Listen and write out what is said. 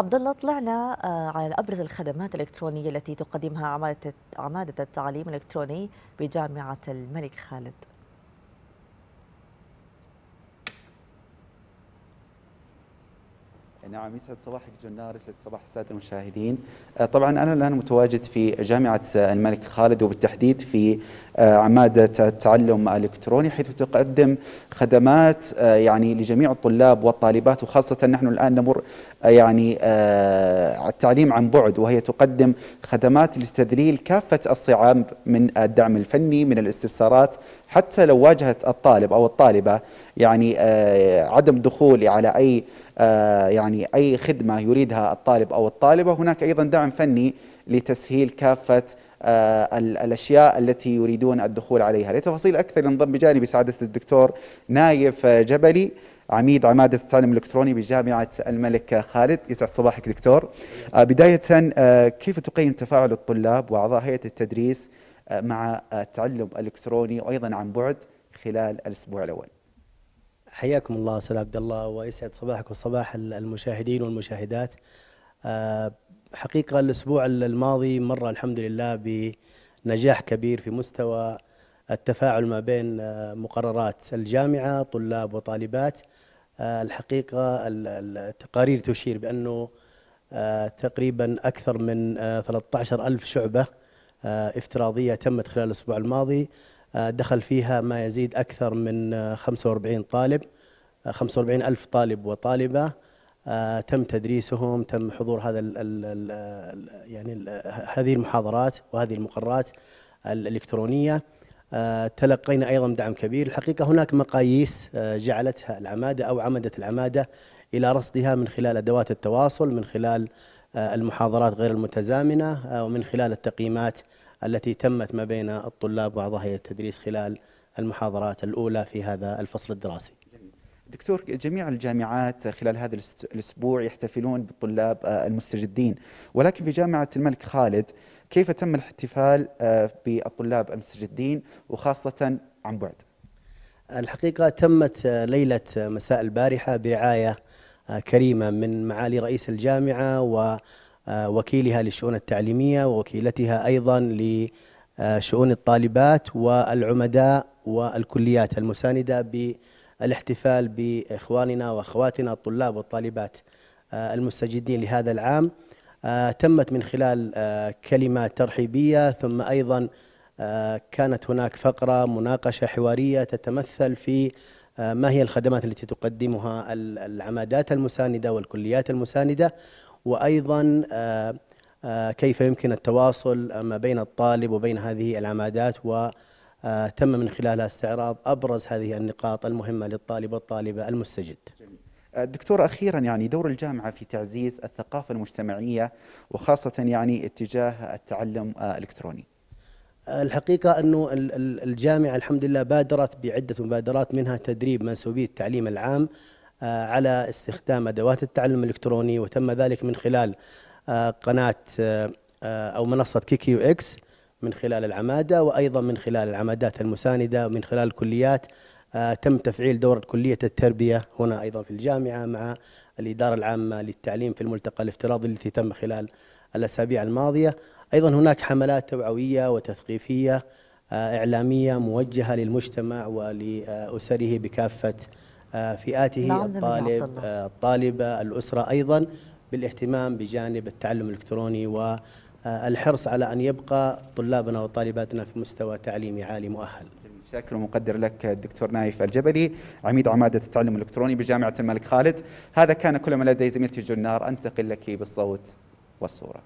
عبد الله طلعنا آه، على أبرز الخدمات الإلكترونية التي تقدمها عماده عمادة التعليم الإلكتروني بجامعة الملك خالد. نعم يسعد صباحك جنار يسعد صباح السادة المشاهدين. آه، طبعا أنا الآن متواجد في جامعة الملك خالد وبالتحديد في آه، عماده التعلم الالكتروني حيث تقدم خدمات آه، يعني لجميع الطلاب والطالبات وخاصة نحن الآن نمر يعني التعليم عن بعد وهي تقدم خدمات لتذليل كافة الصعاب من الدعم الفني من الاستفسارات حتى لو واجهت الطالب أو الطالبة يعني عدم الدخول على أي يعني أي خدمة يريدها الطالب أو الطالبة. هناك أيضا دعم فني لتسهيل كافة آه، الأشياء التي يريدون الدخول عليها. لتفاصيل أكثر ينضم بجانبي سعادة الدكتور نايف جبلي عميد عمادة التعلم الإلكتروني بجامعة الملك خالد. يسعد صباحك دكتور. آه، بداية آه، كيف تقيم تفاعل الطلاب وأعضاء هيئة التدريس مع التعلم الإلكتروني وأيضا عن بعد خلال الأسبوع الأول؟ حياكم الله أستاذ عبد الله ويسعد صباحك وصباح المشاهدين والمشاهدات. آه، حقيقة الأسبوع الماضي مر الحمد لله بنجاح كبير في مستوى التفاعل ما بين آه، مقررات الجامعة طلاب وطالبات. آه، الحقيقة التقارير تشير بأنه تقريبا أكثر من 13 ألف شعبة افتراضية تمت خلال الأسبوع الماضي. دخل فيها ما يزيد أكثر من 45 آه، طالب 45 آه، ألف طالب وطالبة. تم تدريسهم تم حضور هذا ال ال يعني ال هذه المحاضرات وهذه المقررات الإلكترونية. تلقينا أيضا دعم كبير. الحقيقة هناك مقاييس جعلتها العمادة أو عمدت العمادة إلى رصدها من خلال أدوات التواصل من خلال المحاضرات غير المتزامنة ومن خلال التقييمات التي تمت ما بين الطلاب وأعضاء التدريس خلال المحاضرات الأولى في هذا الفصل الدراسي. دكتور جميع الجامعات خلال هذا الأسبوع يحتفلون بالطلاب آه، المستجدين ولكن في جامعة الملك خالد كيف تم الاحتفال آه، بالطلاب المستجدين وخاصة عن بعد؟ الحقيقة تمت آه، ليلة مساء البارحة برعاية كريمة من معالي رئيس الجامعة و وكيلها للشؤون التعليمية ووكيلتها أيضا لشؤون الطالبات والعمداء والكليات المساندة بالاحتفال بإخواننا وأخواتنا الطلاب والطالبات المستجدين لهذا العام. تمت من خلال كلمات ترحيبية ثم أيضا كانت هناك فقرة مناقشة حوارية تتمثل في ما هي الخدمات التي تقدمها العمادات المساندة والكليات المساندة. وأيضا آه، آه، كيف يمكن التواصل ما بين الطالب وبين هذه العمادات وتم آه، من خلالها استعراض أبرز هذه النقاط المهمة للطالب والطالبة المستجد. دكتور أخيرا يعني دور الجامعة في تعزيز الثقافة المجتمعية وخاصة يعني اتجاه التعلم الالكتروني. الحقيقة أنه الجامعة الحمد لله بادرت بعدة مبادرات منها تدريب منسوبي التعليم العام على استخدام أدوات التعلم الإلكتروني وتم ذلك من خلال آه، قناة آه، أو منصة كيكيو إكس من خلال العمادة وأيضا من خلال العمادات المساندة ومن خلال الكليات. تم تفعيل دورة كلية التربية هنا أيضا في الجامعة مع الإدارة العامة للتعليم في الملتقى الافتراضي التي تم خلال الأسابيع الماضية. أيضا هناك حملات توعوية وتثقيفية إعلامية موجهة للمجتمع ولأسره بكافة آه، فئاته نعم الطالب آه، الطالبة الأسرة أيضا بالاهتمام بجانب التعلم الإلكتروني والحرص على أن يبقى طلابنا وطالباتنا في مستوى تعليمي عالي مؤهل. شاكر ومقدر لك الدكتور نايف الجبلي عميد عمادة التعلم الإلكتروني بجامعة الملك خالد. هذا كان كل ما لدي زميلتي جنار أنتقل لك بالصوت والصورة.